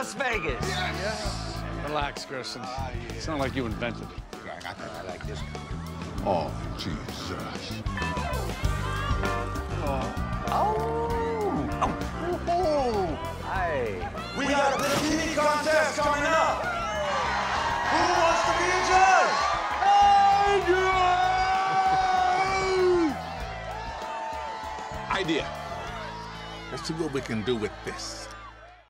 Las Vegas. Yes. Ah, yeah. Relax, Gerson. It's not like you invented it. I got that. I like this. Oh, Jesus. Oh. Oh. oh. oh. Hi. We we got a big TV contest coming up. Who wants to be a judge? Idea. Let's see what we can do with this.